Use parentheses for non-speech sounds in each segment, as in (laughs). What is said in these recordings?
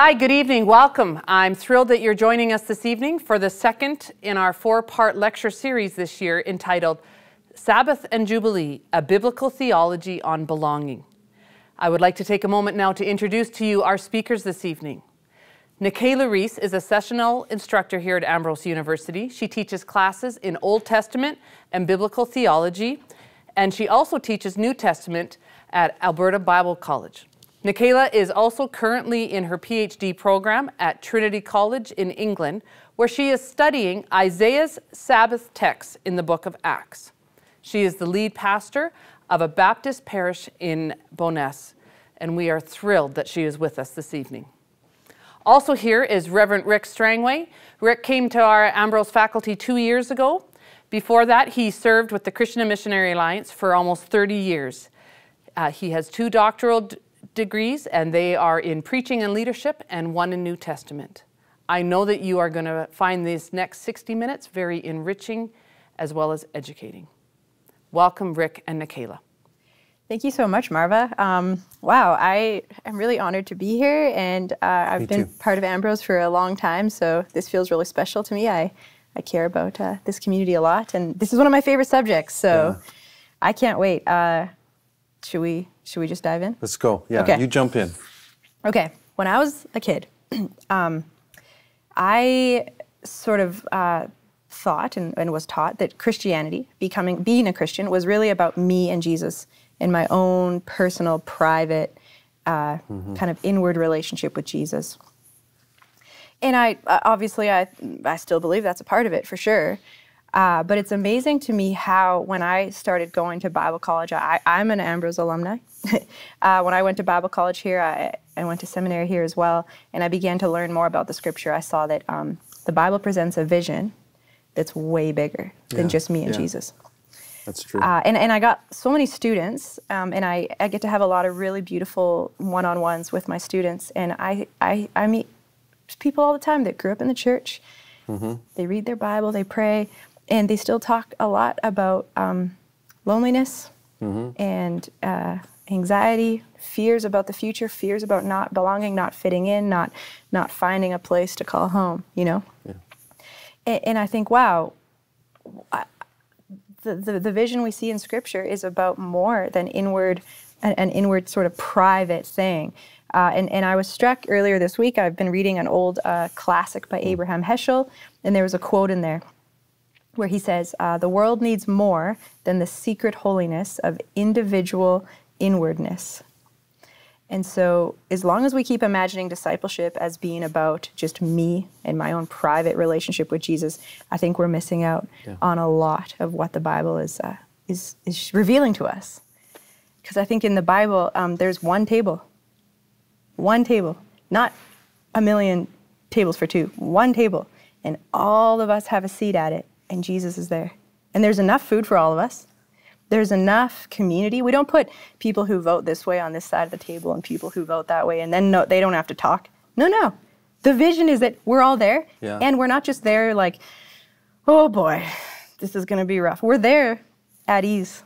Hi, good evening. Welcome. I'm thrilled that you're joining us this evening for the second in our four part lecture series this year entitled Sabbath and Jubilee A Biblical Theology on Belonging. I would like to take a moment now to introduce to you our speakers this evening. Nikayla Reize is a sessional instructor here at Ambrose University. She teaches classes in Old Testament and Biblical Theology, and she also teaches New Testament at Alberta Bible College. Nikayla is also currently in her PhD program at Trinity College in England, where she is studying Isaiah's Sabbath text in the book of Acts. She is the lead pastor of a Baptist parish in Bowness, and we are thrilled that she is with us this evening. Also here is Reverend Ric Strangway. Ric came to our Ambrose faculty two years ago. Before that, he served with the Christian Missionary Alliance for almost 30 years. Uh, he has two doctoral degrees, and they are in preaching and leadership, and one in New Testament. I know that you are going to find these next 60 minutes very enriching as well as educating. Welcome, Ric and Nikayla. Thank you so much, Marva. Um, wow, I am really honored to be here, and uh, I've Me been too. part of Ambrose for a long time, so this feels really special to me. I, I care about uh, this community a lot, and this is one of my favorite subjects, so Yeah. I can't wait. Uh, should we should we just dive in? Let's go. Yeah, Okay. you jump in. Okay, when I was a kid, (clears throat) um, I sort of uh, thought and, and was taught that Christianity, becoming being a Christian, was really about me and Jesus and my own personal, private, uh, kind of inward relationship with Jesus. And I uh, obviously I I still believe that's a part of it for sure. Uh, but it's amazing to me how when I started going to Bible college, I, I'm an Ambrose alumni. (laughs) uh, when I went to Bible college here, I, I went to seminary here as well, and I began to learn more about the Scripture. I saw that um, the Bible presents a vision that's way bigger than Yeah, just me and yeah. Jesus. That's true. Uh, and, and I got so many students, um, and I, I get to have a lot of really beautiful one on ones with my students. And I, I, I meet people all the time that grew up in the church. They read their Bible, they pray, and they still talk a lot about um, loneliness and uh, anxiety, fears about the future, fears about not belonging, not fitting in, not, not finding a place to call home, you know? A- and I think, wow, the, the, the vision we see in scripture is about more than inward an, an inward sort of private thing. Uh, and, and i was struck earlier this week i've been reading an old uh, classic by abraham heschel and there was a quote in there where he says uh, the world needs more than the secret holiness of individual inwardness. And so, as long as we keep imagining discipleship as being about just me and my own private relationship with Jesus, I think we're missing out on a lot of what the Bible is uh, is is revealing to us. Because I think in the Bible, um, there's one table, one table, not a million tables for two, one table, and all of us have a seat at it, and Jesus is there, and there's enough food for all of us there's enough community. We don't put people who vote this way on this side of the table and people who vote that way, and then no, they don't have to talk. No, no. The vision is that we're all there, Yeah. and we're not just there like, oh boy, this is going to be rough. We're there at ease,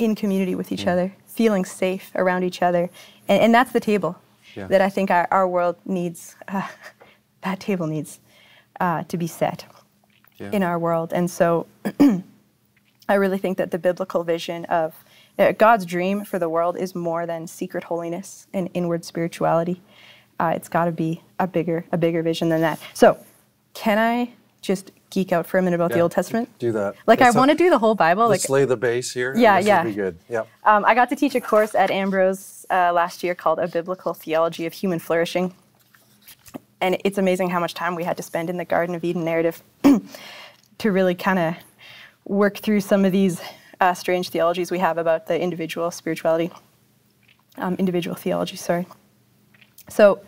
in community with each other, feeling safe around each other, and, and that's the table Yeah. that I think our, our world needs. Uh, (laughs) that table needs uh, to be set Yeah. in our world, and so. (clears throat) I really think that the biblical vision of uh, God's dream for the world is more than secret holiness and inward spirituality. Uh, it's got to be a bigger, a bigger vision than that. So, can I just geek out for a minute about the Old Testament? Do that. Like, I Let's, uh, want to do the whole Bible. Like, Let's lay the base here. Yeah, this yeah. Will be good. Yep. um, I got to teach a course at Ambrose uh, last year called A Biblical Theology of Human Flourishing. And it's amazing how much time we had to spend in the Garden of Eden narrative (clears throat) to really kind of work through some of these uh, strange theologies we have about the individual spirituality, um, individual theology, sorry. So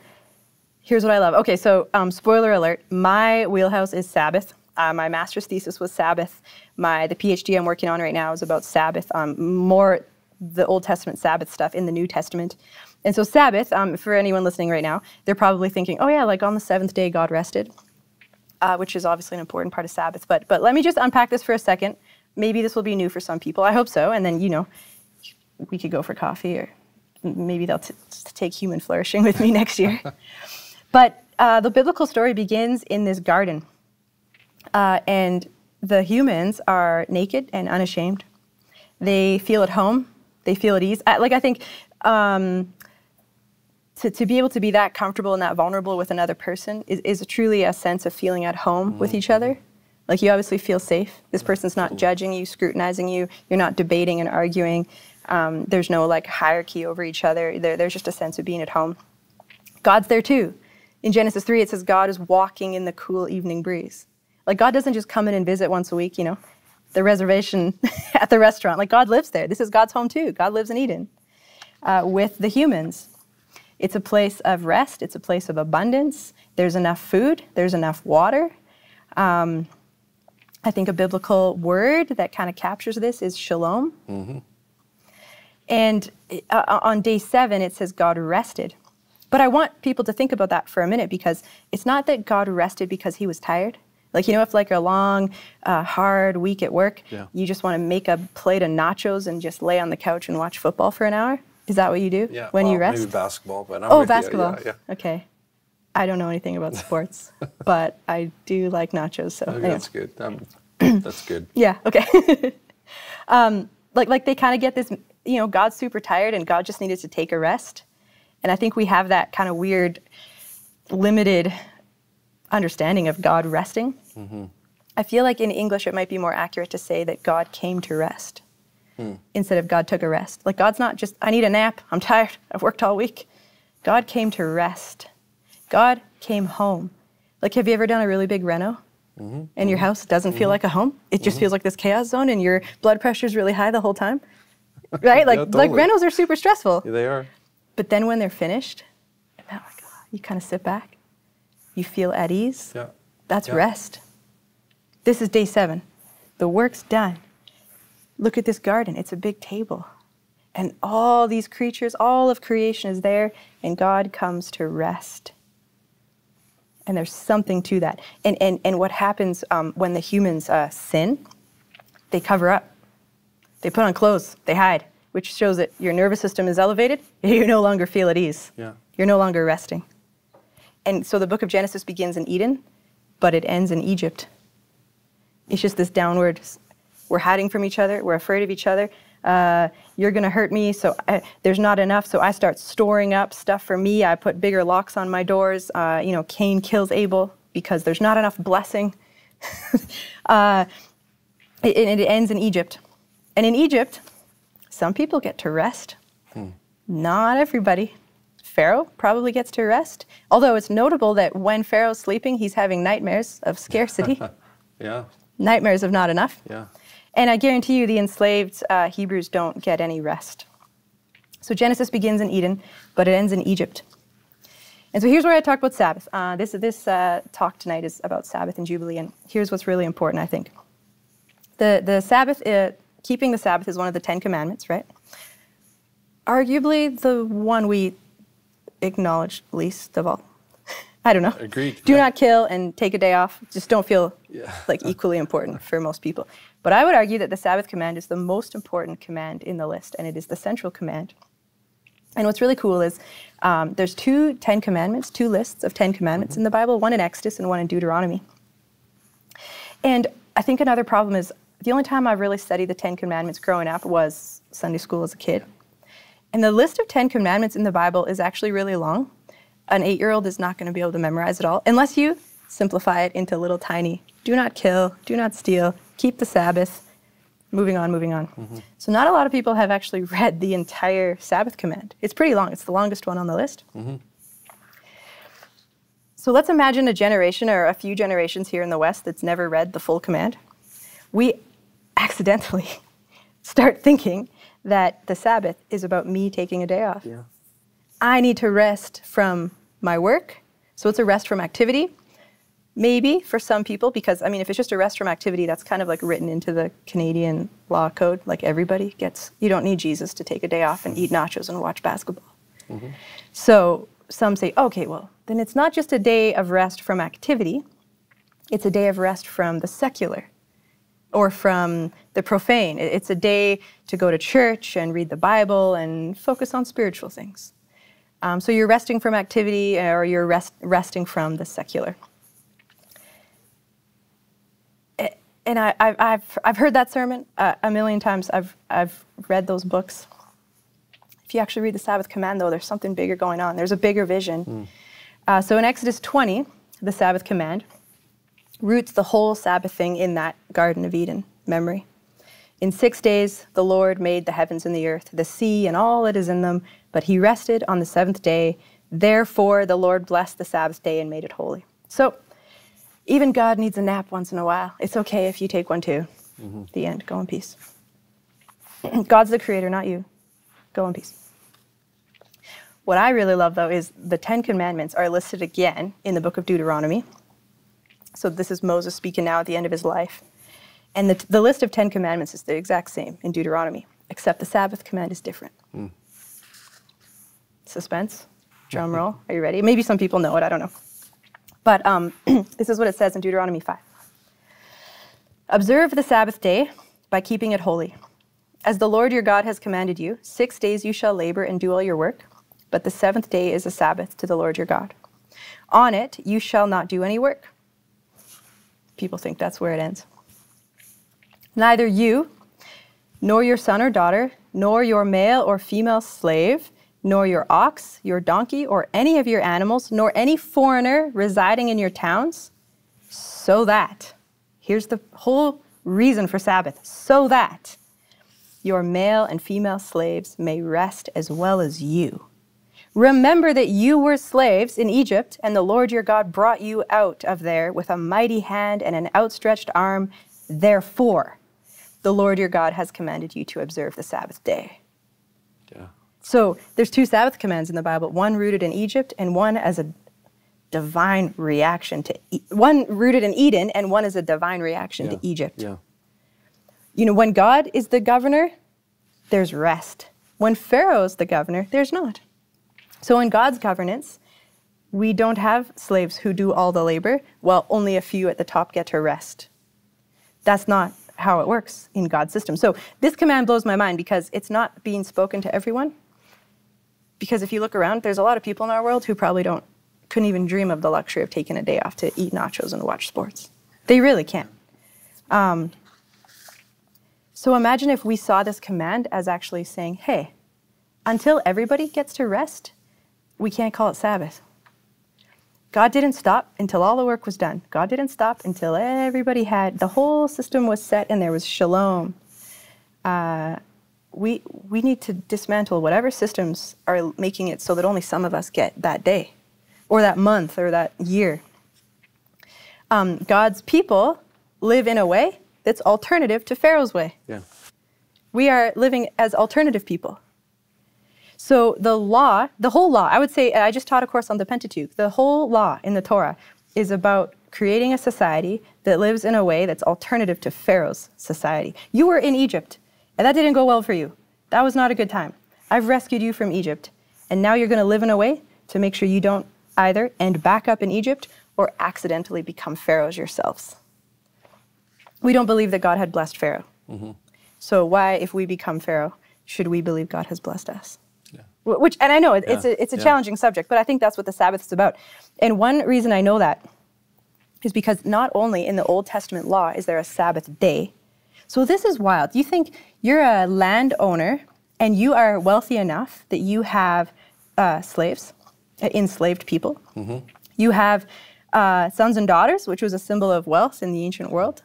here's what I love. Okay, so um, spoiler alert: my wheelhouse is Sabbath. Uh, my master's thesis was Sabbath. My the PhD I'm working on right now is about Sabbath, um, more the Old Testament Sabbath stuff in the New Testament. And so Sabbath, um, for anyone listening right now, they're probably thinking, oh yeah, like on the seventh day God rested, uh, which is obviously an important part of Sabbath. But but let me just unpack this for a second. Maybe this will be new for some people. I hope so. And then you know, we could go for coffee, or maybe they'll take human flourishing with me (laughs) next year. But uh, the biblical story begins in this garden. Uh, and the humans are naked and unashamed. They feel at home. They feel at ease. I, like I think um, to, to be able to be that comfortable and that vulnerable with another person is, is truly a sense of feeling at home mm-hmm. with each other. Like you obviously feel safe. This person's not judging you, scrutinizing you. You're not debating and arguing. Um, there's no like hierarchy over each other. There, there's just a sense of being at home. God's there too. In Genesis 3, it says God is walking in the cool evening breeze. Like God doesn't just come in and visit once a week, you know, the reservation (laughs) at the restaurant. Like God lives there. This is God's home too. God lives in Eden uh, with the humans. It's a place of rest. It's a place of abundance. There's enough food. There's enough water. Um, I think a biblical word that kind of captures this is shalom. Mm-hmm. And uh, uh, on day seven, it says God rested. But I want people to think about that for a minute because it's not that God rested because he was tired. Like, you know, if like a long, uh, hard week at work, yeah. you just want to make a plate of nachos and just lay on the couch and watch football for an hour? Is that what you do yeah, when well, you rest? Maybe basketball, but I'm oh, basketball. Yeah, yeah. Okay. I don't know anything about sports, (laughs) but I do like nachos. So okay, anyway. that's good. Um, (clears throat) that's good. yeah. Okay. (laughs) um, like like they kind of get this. You know, God's super tired, and God just needed to take a rest. And I think we have that kind of weird, limited understanding of God resting. Mm-hmm. I feel like in English it might be more accurate to say that God came to rest hmm. instead of God took a rest. Like God's not just, I need a nap, I'm tired, I've worked all week. God came to rest. God came home. Like, have you ever done a really big reno? Mm-hmm. And your house doesn't feel mm-hmm. like a home. It just mm-hmm. feels like this chaos zone, and your blood pressure is really high the whole time, right? (laughs) Like, yeah, totally. like renos are super stressful. Yeah, they are. But then when they're finished, oh my God, you kind of sit back, you feel at ease. Yeah. That's yeah. rest. This is day seven. The work's done. Look at this garden. It's a big table. And all these creatures, all of creation is there, and God comes to rest. And there's something to that. And, and, and what happens um, when the humans uh, sin, they cover up. They put on clothes, they hide which shows that your nervous system is elevated, (laughs) you no longer feel at ease. Yeah. You're no longer resting. And so the book of Genesis begins in Eden, but it ends in Egypt. It's just this downward, we're hiding from each other, we're afraid of each other. Uh, you're going to hurt me, so I, there's not enough. So I start storing up stuff for me. I put bigger locks on my doors. Uh, you know, Cain kills Abel because there's not enough blessing. (laughs) uh, it, it ends in Egypt. And in Egypt, some people get to rest. Hmm. Not everybody. Pharaoh probably gets to rest. Although it's notable that when Pharaoh's sleeping, he's having nightmares of scarcity. (laughs) yeah. Nightmares of not enough. Yeah. And I guarantee you, the enslaved uh, Hebrews don't get any rest. So Genesis begins in Eden, but it ends in Egypt. And so here's where I talk about Sabbath. Uh, this this uh, talk tonight is about Sabbath and Jubilee, and here's what's really important, I think. The, the Sabbath, uh, keeping the Sabbath is one of the Ten Commandments, right? Arguably the one we acknowledge least of all. I don't know. Agreed. Do yeah. not kill and take a day off. Just don't feel yeah. like equally important for most people. But I would argue that the Sabbath command is the most important command in the list, and it is the central command. And what's really cool is um, there's two Ten Commandments, two lists of Ten Commandments mm-hmm. in the Bible, one in Exodus and one in Deuteronomy. And I think another problem is the only time I really studied the Ten Commandments growing up was Sunday school as a kid. And the list of Ten Commandments in the Bible is actually really long. An eight year old is not going to be able to memorize it all unless you simplify it into little tiny do not kill, do not steal, keep the Sabbath, moving on, moving on. Mm-hmm. So, not a lot of people have actually (laughs) read the entire Sabbath command. It's pretty long, it's the longest one on the list. Mm-hmm. So, let's imagine a generation or a few generations here in the West that's never read the full command. We accidentally (laughs) start thinking that the Sabbath is about me taking a day off. Yeah. I need to rest from my work. So it's a rest from activity. Maybe for some people, because I mean, if it's just a rest from activity, that's kind of like written into the Canadian law code. Like everybody gets, you don't need Jesus to take a day off and eat nachos and watch basketball. Mm-hmm. So some say, okay, well, then it's not just a day of rest from activity, it's a day of rest from the secular or from the profane. It's a day to go to church and read the Bible and focus on spiritual things. Um, so you're resting from activity or you're rest, resting from the secular. And I, I've, I've, I've heard that sermon uh, a million times. I've, I've read those books. If you actually read the Sabbath command, though, there's something bigger going on. There's a bigger vision. Uh, so in Exodus 20, the Sabbath command roots the whole Sabbath thing in that Garden of Eden memory. In six days, the Lord made the heavens and the earth, the sea and all that is in them, but he rested on the seventh day. Therefore, the Lord blessed the Sabbath day and made it holy. So, even God needs a nap once in a while. It's okay if you take one too. Mm-hmm. The end. Go in peace. (clears throat) God's the creator, not you. Go in peace. What I really love, though, is the Ten Commandments are listed again in the book of Deuteronomy. So this is Moses speaking now at the end of his life. And the, the list of Ten Commandments is the exact same in Deuteronomy, except the Sabbath command is different. Suspense, drum (laughs) roll. Are you ready? Maybe some people know it, I don't know. But um, (clears throat) this is what it says in Deuteronomy 5 Observe the Sabbath day by keeping it holy. As the Lord your God has commanded you, six days you shall labor and do all your work, but the seventh day is a Sabbath to the Lord your God. On it you shall not do any work. People think that's where it ends. Neither you, nor your son or daughter, nor your male or female slave, nor your ox, your donkey, or any of your animals, nor any foreigner residing in your towns, so that, here's the whole reason for Sabbath, so that your male and female slaves may rest as well as you. Remember that you were slaves in Egypt, and the Lord your God brought you out of there with a mighty hand and an outstretched arm. Therefore, the Lord your God has commanded you to observe the Sabbath day. Yeah. So there's two Sabbath commands in the Bible, one rooted in Egypt and one as a divine reaction to E- one rooted in Eden and one as a divine reaction yeah. to Egypt. Yeah. You know, when God is the governor, there's rest. When Pharaoh's the governor, there's not. So in God's governance, we don't have slaves who do all the labor, while only a few at the top get to rest. That's not how it works in God's system. So this command blows my mind because it's not being spoken to everyone. Because if you look around, there's a lot of people in our world who probably don't couldn't even dream of the luxury of taking a day off to eat nachos and watch sports. They really can't. Um, so imagine if we saw this command as actually saying, hey, until everybody gets to rest, we can't call it Sabbath. God didn't stop until all the work was done. God didn't stop until everybody had, the whole system was set and there was shalom. Uh, we, we need to dismantle whatever systems are making it so that only some of us get that day or that month or that year. Um, God's people live in a way that's alternative to Pharaoh's way. Yeah. We are living as alternative people. So the law, the whole law, I would say, I just taught a course on the Pentateuch. The whole law in the Torah is about creating a society that lives in a way that's alternative to Pharaoh's society. You were in Egypt, and that didn't go well for you. That was not a good time. I've rescued you from Egypt, and now you're going to live in a way to make sure you don't either end back up in Egypt or accidentally become pharaohs yourselves. We don't believe that God had blessed Pharaoh. Mm-hmm. So why, if we become Pharaoh, should we believe God has blessed us? Yeah. Wh- Which, and I know it, it's a, it's a yeah. challenging subject, but I think that's what the Sabbath is about. And one reason I know that is because not only in the Old Testament law is there a Sabbath day. So this is wild. You think you're a landowner and you are wealthy enough that you have uh, slaves, uh, enslaved people. You have uh, sons and daughters, which was a symbol of wealth in the ancient world.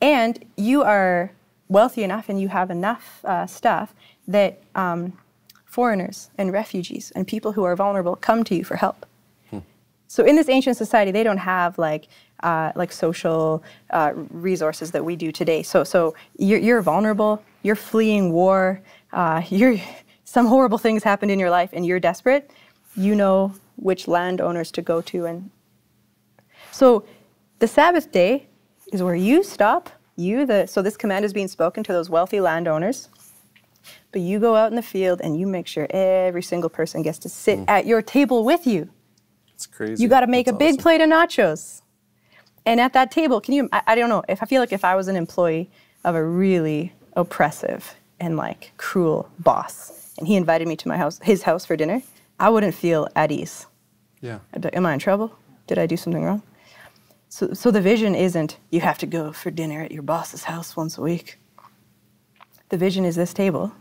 And you are wealthy enough and you have enough uh, stuff that um, foreigners and refugees and people who are vulnerable come to you for help. So in this ancient society, they don't have like uh, like social uh, resources that we do today. So so you're, you're vulnerable. You're fleeing war. Uh, (laughs) you're some horrible things happened in your life, and you're desperate. You know which landowners to go to, and so the Sabbath day is where you stop. You the so this command is being spoken to those wealthy landowners. But you go out in the field and you make sure every single person gets to sit mm. at your table with you. It's crazy. You got to make That's a big awesome. plate of nachos. And at that table, can you? I, I don't know. If I feel like if I was an employee of a really oppressive and like cruel boss, and he invited me to my house, his house for dinner, I wouldn't feel at ease. Yeah. I'd be like, Am I in trouble? Did I do something wrong? So, so the vision isn't you have to go for dinner at your boss's house once a week. The vision is this table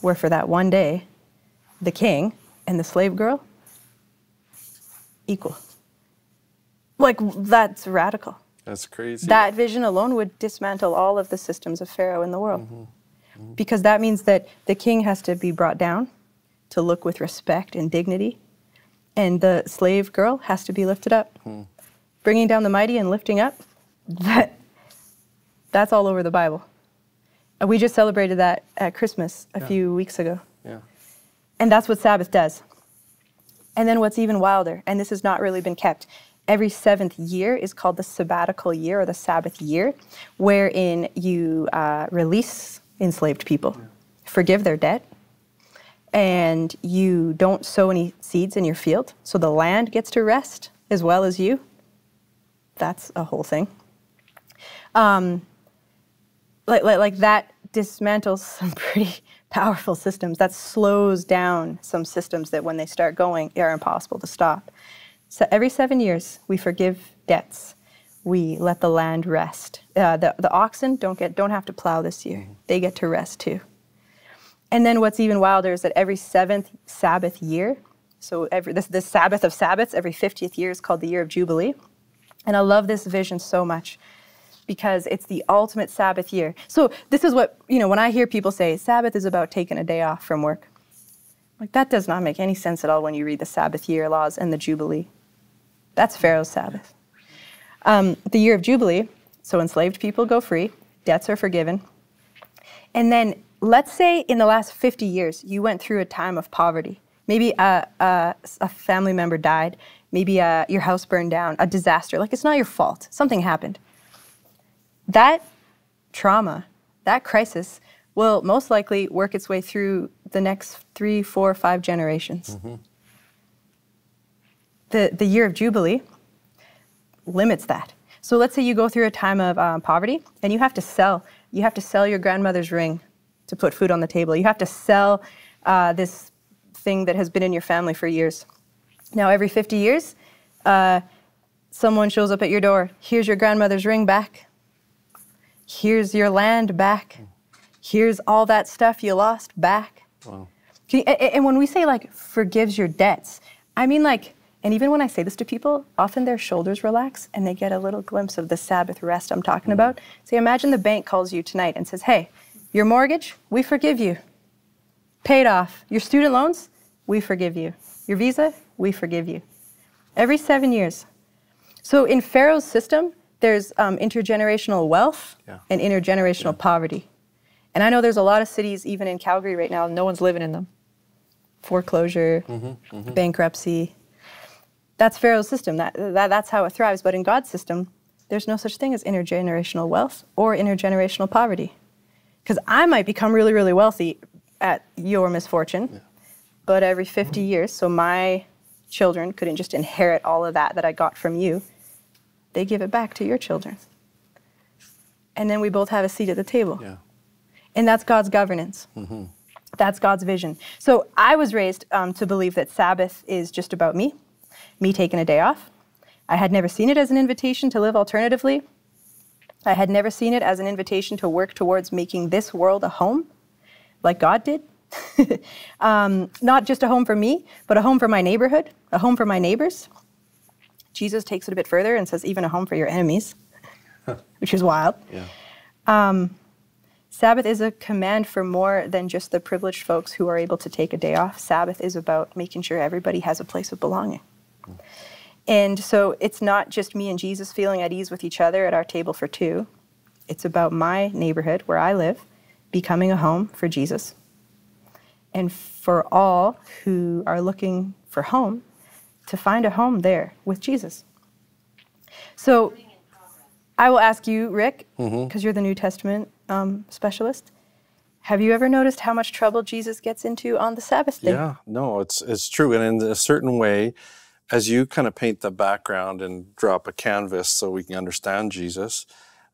where for that one day, the king and the slave girl equal. Like that's radical. That's crazy. That vision alone would dismantle all of the systems of Pharaoh in the world. Mm-hmm. Mm-hmm. Because that means that the king has to be brought down to look with respect and dignity, and the slave girl has to be lifted up. Hmm. Bringing down the mighty and lifting up, that, that's all over the Bible. And we just celebrated that at Christmas a Yeah. few weeks ago. yeah. And that's what Sabbath does. And then what's even wilder, and this has not really been kept, every seventh year is called the sabbatical year or the Sabbath year, wherein you uh, release enslaved people, forgive their debt, and you don't sow any seeds in your field. So the land gets to rest as well as you. That's a whole thing. Um, like, like, like that dismantles some (laughs) pretty powerful systems. That slows down some systems that, when they start going, are impossible to stop. So every seven years, we forgive debts. We let the land rest. Uh, the, the oxen don't get don't have to plow this year. They get to rest too. And then what's even wilder is that every seventh Sabbath year, so every this, this Sabbath of Sabbaths, every 50th year is called the year of Jubilee. And I love this vision so much because it's the ultimate Sabbath year. So this is what, you know, when I hear people say Sabbath is about taking a day off from work. Like that does not make any sense at all when you read the Sabbath year laws and the Jubilee. That's Pharaoh's Sabbath. Um, the year of Jubilee, so enslaved people go free, debts are forgiven. And then let's say in the last 50 years you went through a time of poverty. Maybe a, a, a family member died, maybe uh your house burned down, a disaster. Like it's not your fault, something happened. That trauma, that crisis, will most likely work its way through the next three, four, five generations. The, the year of Jubilee limits that. So let's say you go through a time of um, poverty and you have to sell. You have to sell your grandmother's ring to put food on the table. You have to sell uh, this thing that has been in your family for years. Now, every 50 years, uh, someone shows up at your door. Here's your grandmother's ring back. Here's your land back. Here's all that stuff you lost back. Wow. You- and when we say like forgives your debts, I mean like, and even when I say this to people, often their shoulders relax and they get a little glimpse of the Sabbath rest I'm talking hmm. about. So imagine the bank calls you tonight and says, hey, your mortgage, we forgive you. Paid off. Your student loans, we forgive you. Your visa, we forgive you. Every seven years. So in Pharaoh's system, there's um, intergenerational wealth Yeah. and intergenerational poverty. And I know there's a lot of cities, even in Calgary right now, no one's living in them. Foreclosure, bankruptcy. That's Pharaoh's system. That, that, that's how it thrives. But in God's system, there's no such thing as intergenerational wealth or intergenerational poverty. Because I might become really, really wealthy at your misfortune, but every 50 years, so my children couldn't just inherit all of that that I got from you. They give it back to your children. And then we both have a seat at the table. Yeah. And that's God's governance. That's God's vision. So I was raised um, to believe that Sabbath is just about me, me taking a day off. I had never seen it as an invitation to live alternatively. I had never seen it as an invitation to work towards making this world a home like God did. (laughs) um, not just a home for me, but a home for my neighborhood, a home for my neighbors. Jesus takes it a bit further and says, even a home for your enemies, which is wild. Yeah. Um, Sabbath is a command for more than just the privileged folks who are able to take a day off. Sabbath is about making sure everybody has a place of belonging. Hmm. And so it's not just me and Jesus feeling at ease with each other at our table for two. It's about my neighborhood where I live becoming a home for Jesus. And for all who are looking for home, to find a home there with Jesus. So I will ask you, Ric, because you're the New Testament um, specialist. Have you ever noticed how much trouble Jesus gets into on the Sabbath day? Yeah, no, it's it's true, and in a certain way, as you kind of paint the background and drop a canvas so we can understand Jesus,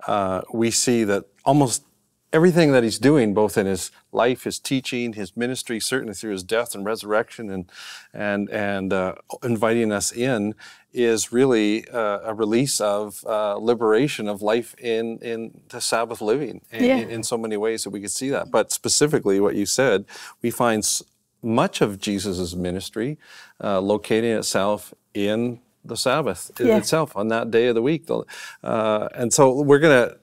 uh, we see that almost everything that he's doing, both in his life, his teaching, his ministry, certainly through his death and resurrection, and and and uh, inviting us in, is really uh, a release of uh, liberation of life in in the Sabbath living in, Yeah. in, in so many ways that we could see that. But specifically, what you said, we find much of Jesus' ministry uh, locating itself in the Sabbath Yeah. itself on that day of the week. Uh, and so we're going to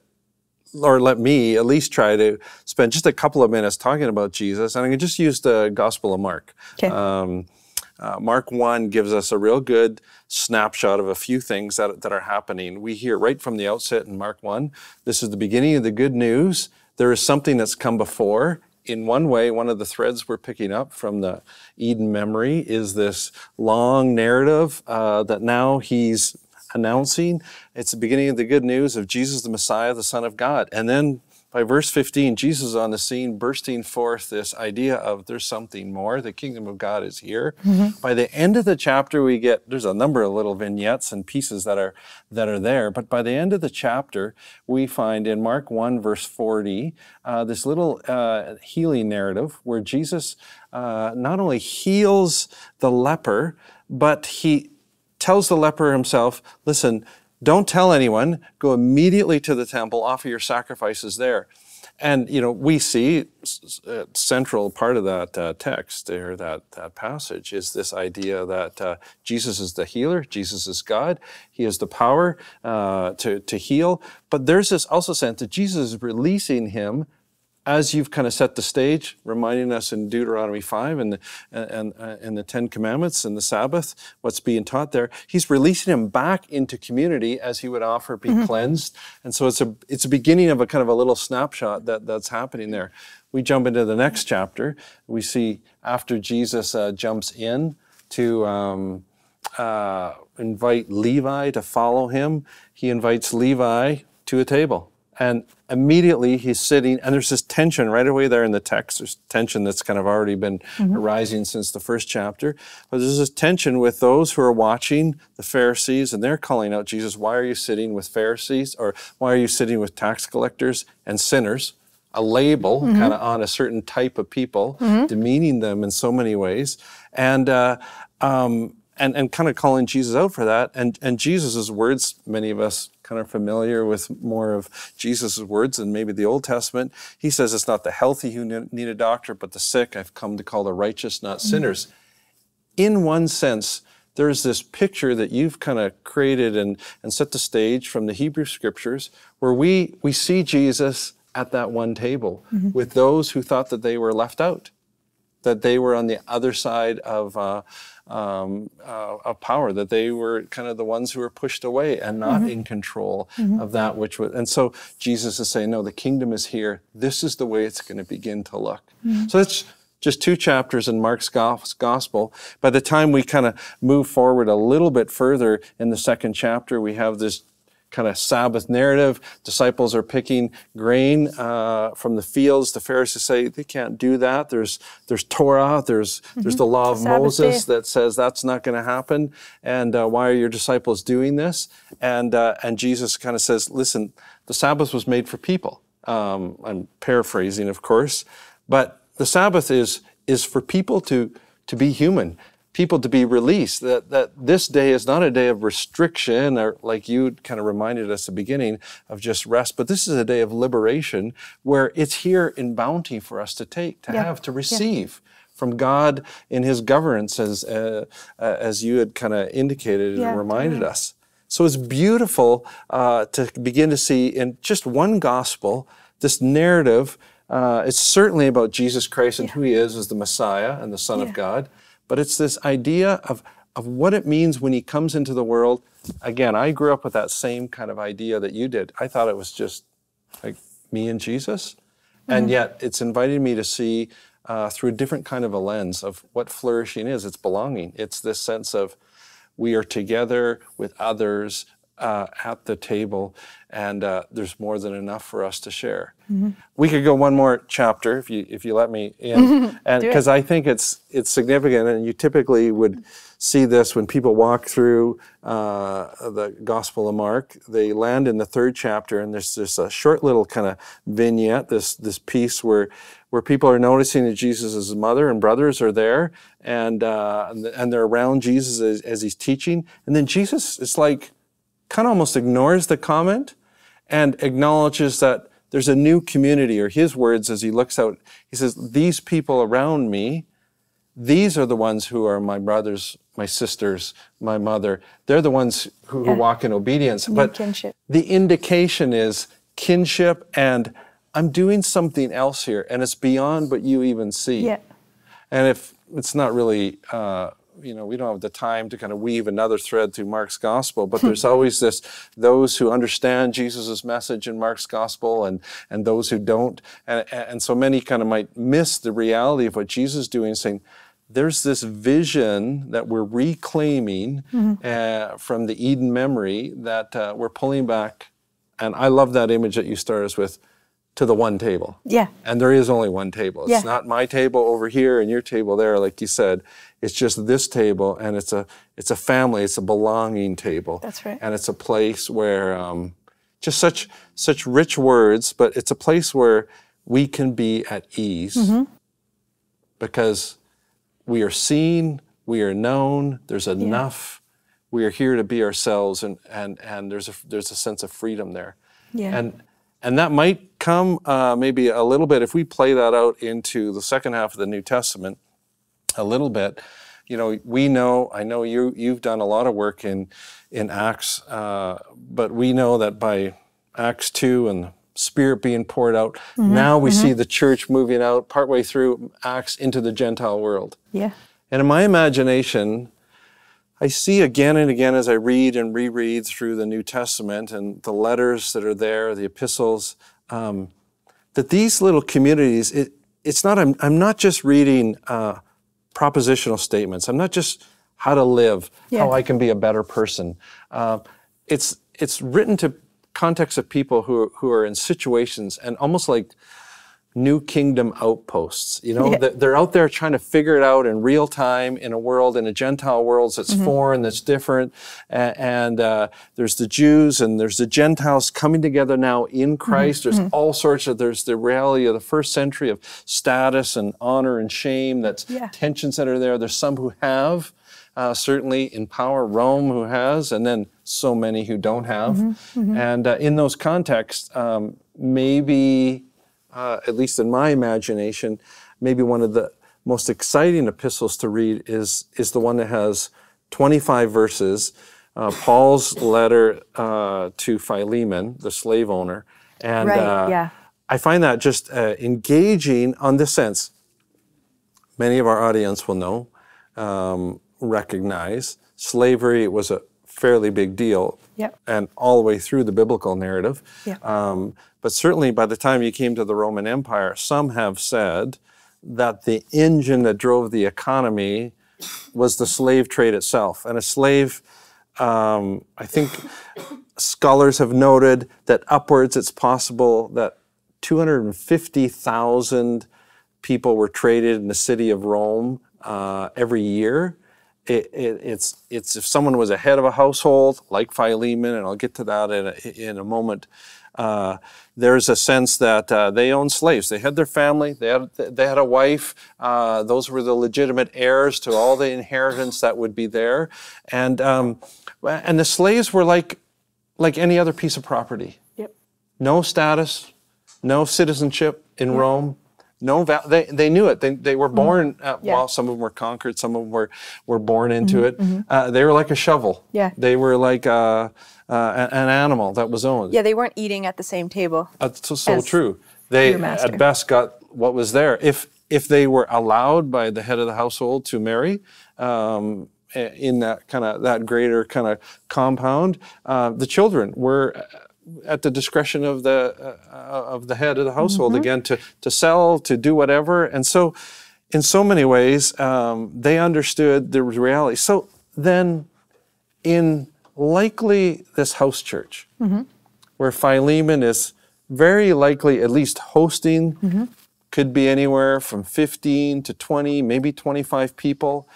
or let me at least try to spend just a couple of minutes talking about Jesus. And I'm going to just use the Gospel of Mark. Okay. Um, uh, Mark 1 gives us a real good snapshot of a few things that, that are happening. We hear right from the outset in Mark 1 this is the beginning of the good news. There is something that's come before. In one way, one of the threads we're picking up from the Eden memory is this long narrative uh, that now he's announcing. It's the beginning of the good news of Jesus, the Messiah, the Son of God. And then by verse 15, Jesus is on the scene, bursting forth this idea of there's something more. The kingdom of God is here. By the end of the chapter, we get there's a number of little vignettes and pieces that are that are there. But by the end of the chapter, we find in Mark 1, verse 40, uh, this little uh, healing narrative where Jesus uh, not only heals the leper, but he tells the leper himself, listen, don't tell anyone, go immediately to the temple, offer your sacrifices there. And, you know, we see a central part of that uh, text there, that, that passage, is this idea that uh, Jesus is the healer, Jesus is God, He has the power uh, to, to heal. But there's this also sense that Jesus is releasing him as you've kind of set the stage, reminding us in Deuteronomy 5 and the, and, and the Ten Commandments and the Sabbath, what's being taught there, he's releasing him back into community as he would offer be cleansed. And so it's a, it's a beginning of a kind of a little snapshot that, that's happening there. We jump into the next chapter. We see after Jesus uh, jumps in to um, uh, invite Levi to follow him, he invites Levi to a table. And immediately he's sitting, and there's this tension right away there in the text. There's tension that's kind of already been arising since the first chapter. But there's this tension with those who are watching the Pharisees, and they're calling out Jesus, Why are you sitting with Pharisees? Or why are you sitting with tax collectors and sinners? A label kind of on a certain type of people, demeaning them in so many ways. And, uh, um, and, and kind of calling Jesus out for that. And, and Jesus' words, many of us kind of familiar with more of Jesus' words than maybe the Old Testament. He says, It's not the healthy who need a doctor, but the sick. I've come to call the righteous, not sinners. In one sense, there's this picture that you've kind of created and, and set the stage from the Hebrew scriptures where we, we see Jesus at that one table with those who thought that they were left out that they were on the other side of, uh, um, uh, of power, that they were kind of the ones who were pushed away and not in control of that which was. And so Jesus is saying, no, the kingdom is here. This is the way it's going to begin to look. So that's just two chapters in Mark's gospel. By the time we kind of move forward a little bit further in the second chapter, we have this kind of Sabbath narrative. Disciples are picking grain uh, from the fields. The Pharisees say they can't do that. There's there's Torah. There's there's the law of Sabbath Moses day. that says that's not going to happen. And uh, why are your disciples doing this? And uh, and Jesus kind of says, listen, the Sabbath was made for people. Um, I'm paraphrasing, of course, but the Sabbath is is for people to to be human people to be released. That that this day is not a day of restriction, or like you kind of reminded us at the beginning of just rest, but this is a day of liberation where it's here in bounty for us to take, to Yeah. have, to receive. From God in His governance, as uh, uh, as you had kind of indicated Yeah, and reminded totally. us. So it's beautiful uh, to begin to see in just one gospel this narrative. Uh, it's certainly about Jesus Christ and who He is as the Messiah and the Son of God, but it's this idea of of what it means when He comes into the world. Again, I grew up with that same kind of idea that you did. I thought it was just like me and Jesus, and yet it's invited me to see uh, through a different kind of a lens of what flourishing is. It's belonging. It's this sense of we are together with others uh, at the table, and uh, there's more than enough for us to share. We could go one more chapter if you if you let me in, (laughs) and because I think it's it's significant, and you typically would see this when people walk through uh, the Gospel of Mark. They land in the third chapter, and there's this a short little kind of vignette, this this piece where where people are noticing that Jesus' mother and brothers are there, and uh, and they're around Jesus as, as he's teaching, and then Jesus is like kind of almost ignores the comment and acknowledges that there's a new community, or his words as he looks out, he says, These people around me, these are the ones who are my brothers, my sisters, my mother. They're the ones who, who Yeah. walk in obedience. but kinship. the indication is kinship, and I'm doing something else here, and it's beyond what you even see. Yeah. And if it's not really, uh, you know, we don't have the time to kind of weave another thread through Mark's gospel, but (laughs) there's always this those who understand Jesus' message in Mark's gospel and, and those who don't. And, and so many kind of might miss the reality of what Jesus is doing, saying, there's this vision that we're reclaiming uh, from the Eden memory that uh, we're pulling back. And I love that image that you start us with to the one table. Yeah. And there is only one table. It's Yeah. not my table over here and your table there, like you said. It's just this table, and it's a it's a family. It's a belonging table. That's right. And it's a place where um, just such such rich words, but it's a place where we can be at ease Mm-hmm. because we are seen, we are known. There's enough. We are here to be ourselves, and and and there's a there's a sense of freedom there. Yeah. And and that might come uh, maybe a little bit if we play that out into the second half of the New Testament a little bit. You know, we know. I know you. You've done a lot of work in in Acts, uh, but we know that by Acts two and the Spirit being poured out, now we see the church moving out partway through Acts into the Gentile world. Yeah. And in my imagination, I see again and again as I read and reread through the New Testament and the letters that are there, the epistles, um, that these little communities, it, it's not, I'm, I'm not just reading uh, propositional statements. I'm not just how to live, how I can be a better person. Uh, it's, it's written to context of people who, who are in situations and almost like new kingdom outposts. You know, Yeah. They're out there trying to figure it out in real time in a world, in a Gentile world that's foreign, that's different. And uh, there's the Jews and there's the Gentiles coming together now in Christ. There's all sorts of, there's the reality of the first century of status and honor and shame. That's Yeah. tensions that are there. There's some who have. Uh, certainly in power, Rome who has, and then so many who don't have. And uh, in those contexts, um, maybe uh, at least in my imagination, maybe one of the most exciting epistles to read is, is the one that has 25 verses, uh, Paul's letter uh, to Philemon, the slave owner. And Right, uh, yeah. I find that just uh, engaging on this sense. Many of our audience will know, um, recognize slavery was a fairly big deal Yep. and all the way through the biblical narrative. Yeah. Um, but certainly by the time you came to the Roman Empire, some have said that the engine that drove the economy was the slave trade itself. And a slave, um, I think (laughs) scholars have noted that upwards it's possible that 250,000 people were traded in the city of Rome uh, every year. It, it, it's, it's if someone was a head of a household, like Philemon, and I'll get to that in a, in a moment, uh, there's a sense that uh, they owned slaves. They had their family, they had, they had a wife. Uh, those were the legitimate heirs to all the inheritance that would be there. And, um, and the slaves were like, like any other piece of property Yep. no status, no citizenship in Rome. No, val- they, they knew it. They, they were born, uh, Yeah. well, some of them were conquered, some of them were, were born into it. Uh, they were like a shovel. Yeah. They were like uh, uh, an animal that was owned. Yeah, they weren't eating at the same table. That's so, so true. They at best got what was there. If if they were allowed by the head of the household to marry um, in that kind of that greater kind of compound, uh, the children were at the discretion of the uh, of the head of the household Mm-hmm. again to to sell to do whatever. And so, in so many ways, um, they understood the reality. So then in likely this house church, where Philemon is very likely at least hosting, could be anywhere from 15 to 20, maybe 25 people.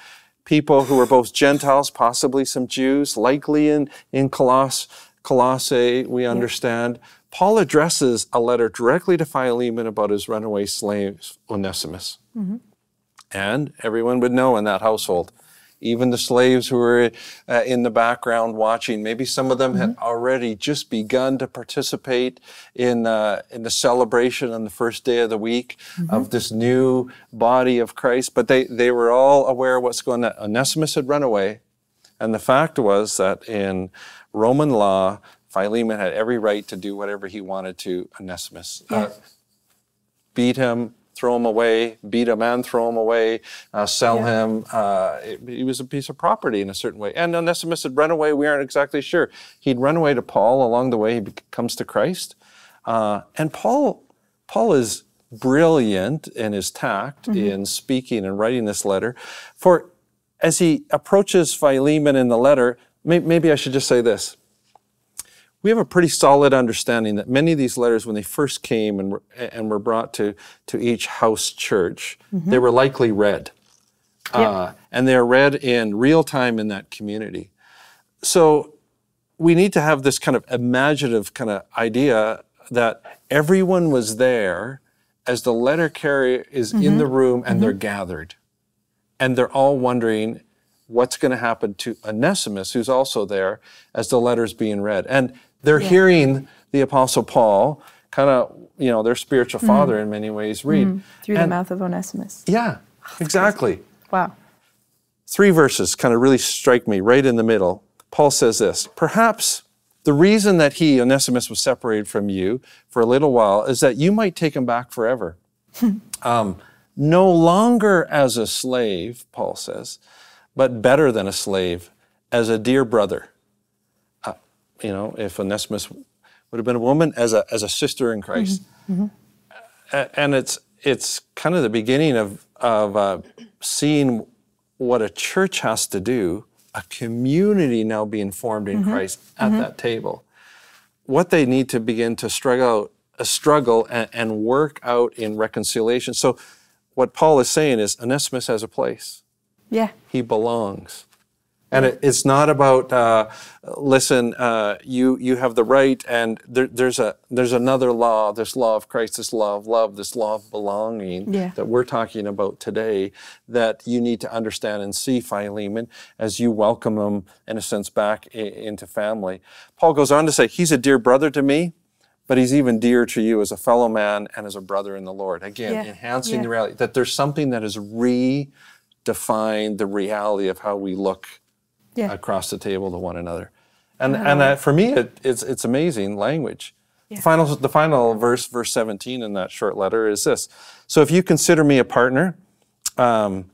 People who are both Gentiles, possibly some Jews, likely in, in Coloss, Colossae, we understand. Paul addresses a letter directly to Philemon about his runaway slave, Onesimus. And everyone would know in that household. Even the slaves who were uh, in the background watching, maybe some of them had already just begun to participate in, uh, in the celebration on the first day of the week of this new body of Christ. But they, they were all aware of what's going on. Onesimus had run away. And the fact was that in Roman law, Philemon had every right to do whatever he wanted to Onesimus. Uh, beat him, throw him away, beat him and throw him away, uh, sell Yeah. him. Uh, he was a piece of property in a certain way. And Onesimus had run away. We aren't exactly sure. He'd run away to Paul along the way. He comes to Christ. Uh, and Paul, Paul is brilliant in his tact in speaking and writing this letter. For as he approaches Philemon in the letter, may, maybe I should just say this we have a pretty solid understanding that many of these letters, when they first came and were, and were brought to, to each house church, mm-hmm. they were likely read. Uh, and they're read in real time in that community. So we need to have this kind of imaginative kind of idea that everyone was there as the letter carrier is in the mm-hmm. room and they're mm-hmm. gathered. And they're all wondering what's going to happen to Onesimus, who's also there as the letter's being read. And they're hearing the Apostle Paul, kind of, you know, their spiritual father in many ways, read. Through the mouth of Onesimus. Yeah, exactly. Wow. Three verses kind of really strike me right in the middle. Paul says this Perhaps the reason that he, Onesimus, was separated from you for a little while is that you might take him back forever. (laughs) um, no longer as a slave, Paul says, but better than a slave, as a dear brother. Uh, you know, if Onesimus would have been a woman, as a, as a sister in Christ. A- and it's it's kind of the beginning of of uh, seeing what a church has to do, a community now being formed in Christ at that table. What they need to begin to struggle, uh, struggle and, and work out in reconciliation. So, what Paul is saying is Onesimus has a place. Yeah. He belongs. And it, it's not about uh, listen. Uh, you you have the right, and there, there's a there's another law. This law of Christ, this law of love, this law of belonging Yeah. that we're talking about today. That you need to understand and see, Philemon, as you welcome him in a sense back i- into family. Paul goes on to say, he's a dear brother to me, but he's even dear to you as a fellow man and as a brother in the Lord. Again, Yeah. enhancing Yeah. the reality that there's something that has redefined the reality of how we look Yeah. across the table to one another. And and uh, for me, it, it's it's amazing language. The final the final verse, verse 17 in that short letter is this. So if you consider me a partner, um,